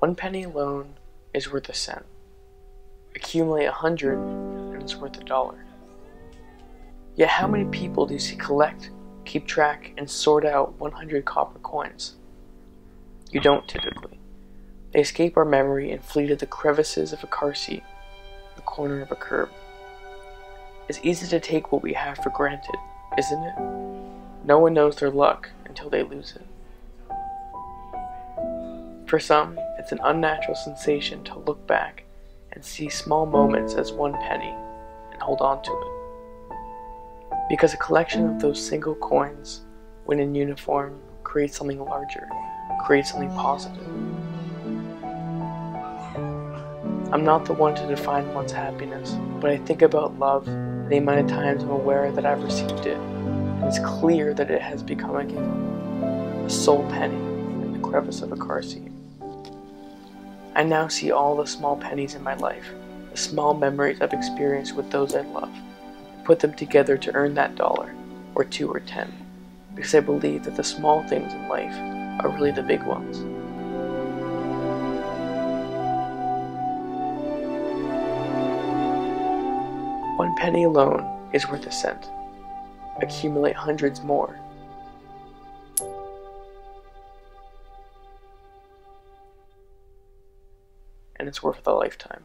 One penny alone is worth a cent. Accumulate a hundred, and it's worth a dollar. Yet, how many people do you see collect, keep track, and sort out 100 copper coins? You don't typically. They escape our memory and flee to the crevices of a car seat, the corner of a curb. It's easy to take what we have for granted, isn't it? No one knows their luck until they lose it. For some, it's an unnatural sensation to look back and see small moments as one penny and hold on to it. Because a collection of those single coins, when in uniform, creates something larger, creates something positive. I'm not the one to define one's happiness, but I think about love and the amount of times I'm aware that I've received it, and it's clear that it has become a gift, a sole penny in the crevice of a car seat. I now see all the small pennies in my life, the small memories I've experienced with those I love, put them together to earn that dollar, or two or ten, because I believe that the small things in life are really the big ones. One penny alone is worth a cent. Accumulate hundreds more and it's worth a lifetime.